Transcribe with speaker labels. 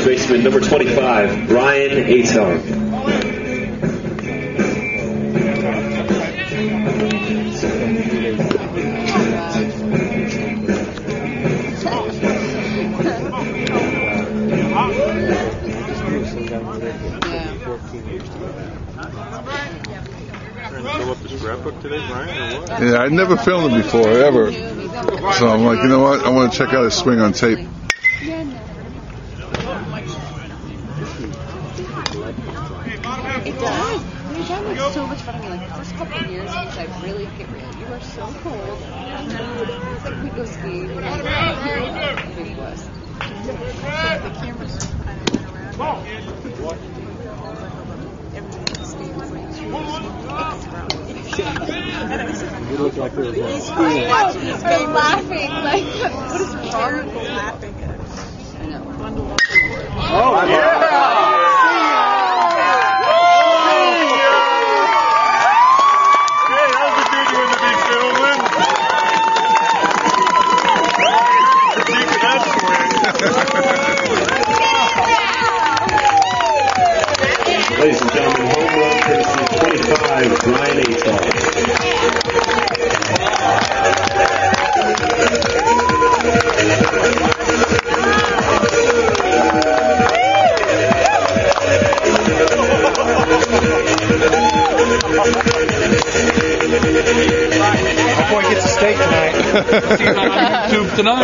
Speaker 1: first baseman, number 25, Ryan
Speaker 2: or?
Speaker 3: Yeah, I'd never filmed him before, ever. So I'm like, you know what? I want to check out his swing on tape.
Speaker 4: It does. Your dad was so much fun of me. Like the first couple of years, he was like, really get real. You are so cold. It's like we go skiing. And I'm big was. The cameras kind of went around. Everyone stayed.
Speaker 5: You look like there was a
Speaker 4: He's
Speaker 5: school.
Speaker 4: watching this game laughing. Like, what is wrong with laughing at? I know.
Speaker 5: Oh, yeah.
Speaker 2: Hey, how's it good when to be filming? Keep that swing.
Speaker 1: Ladies and gentlemen, home run courtesy 25, Brian Attard.
Speaker 5: Boy gets a steak tonight.
Speaker 6: See him on YouTube tonight.